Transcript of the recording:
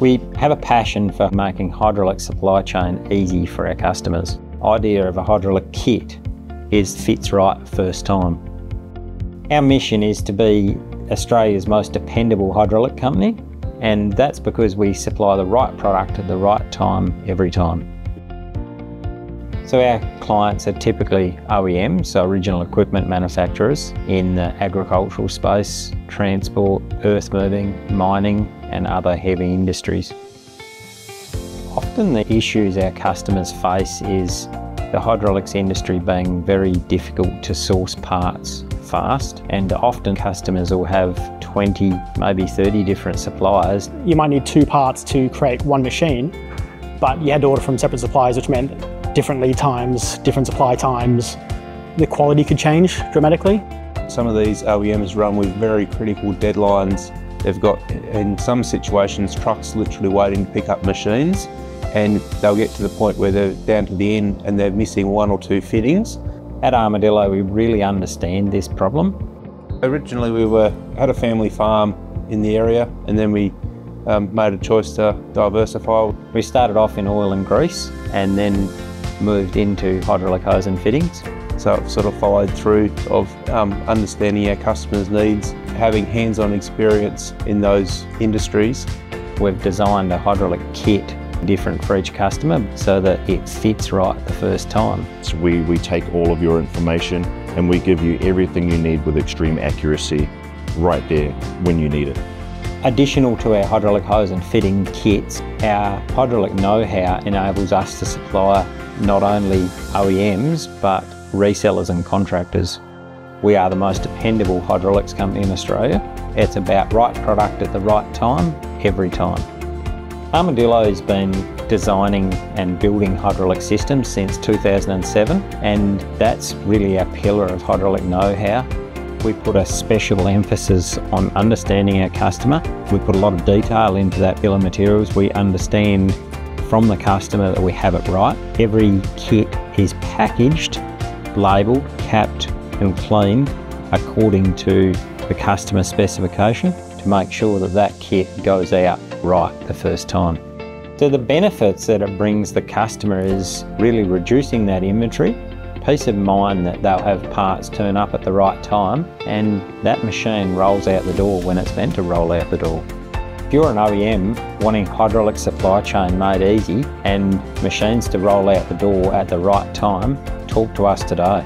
We have a passion for making hydraulic supply chain easy for our customers. Idea of a hydraulic kit is fits right first time. Our mission is to be Australia's most dependable hydraulic company and that's because we supply the right product at the right time every time. So our clients are typically OEMs, so original equipment manufacturers in the agricultural space, transport, earth moving, mining and other heavy industries. Often the issues our customers face is the hydraulics industry being very difficult to source parts fast and often customers will have 20, maybe 30 different suppliers. You might need two parts to create one machine, but you had to order from separate suppliers, which meant different lead times, different supply times. The quality could change dramatically. Some of these OEMs run with very critical deadlines. They've got, in some situations, trucks literally waiting to pick up machines and they'll get to the point where they're down to the end and they're missing one or two fittings. At Armadillo, we really understand this problem. Originally, we were had a family farm in the area, and then we um, made a choice to diversify. We started off in oil and grease, and then moved into hydraulic hose and fittings. So I've sort of followed through of um, understanding our customers' needs, having hands-on experience in those industries. We've designed a hydraulic kit different for each customer so that it fits right the first time. So we, we take all of your information and we give you everything you need with extreme accuracy right there when you need it. Additional to our hydraulic hose and fitting kits, our hydraulic know-how enables us to supply not only OEMs but resellers and contractors. We are the most dependable hydraulics company in Australia. It's about right product at the right time, every time. Armadillo has been designing and building hydraulic systems since 2007 and that's really our pillar of hydraulic know-how. We put a special emphasis on understanding our customer. We put a lot of detail into that bill of materials. We understand from the customer that we have it right. Every kit is packaged, labelled, capped and cleaned according to the customer specification to make sure that that kit goes out right the first time. So the benefits that it brings the customer is really reducing that inventory, peace of mind that they'll have parts turn up at the right time and that machine rolls out the door when it's meant to roll out the door. If you're an OEM wanting hydraulic supply chain made easy and machines to roll out the door at the right time, talk to us today.